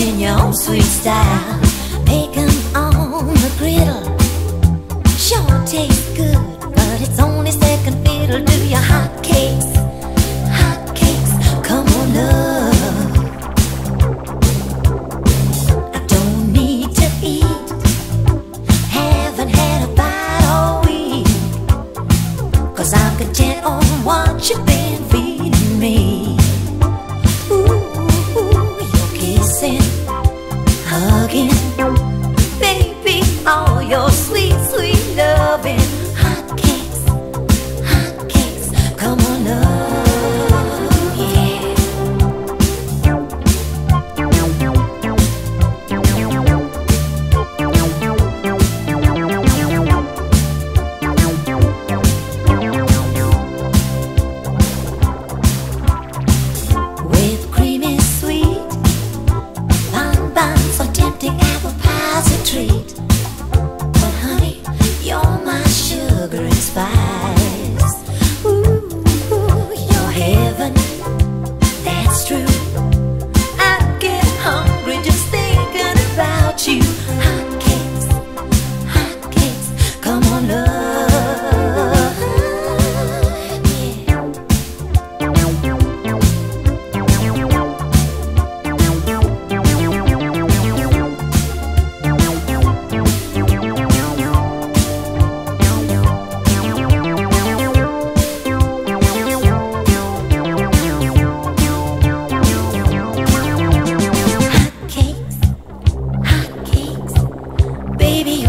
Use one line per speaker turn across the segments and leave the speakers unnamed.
in your own sweet style. Bacon on the griddle sure tastes good, but it's only second fiddle to your hot cake.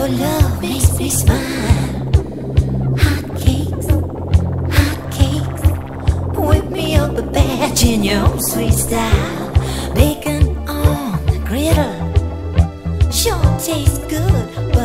Love makes me smile. Hot cakes, hot cakes. Whip me up a batch in your sweet style. Bacon on the griddle. Sure tastes good.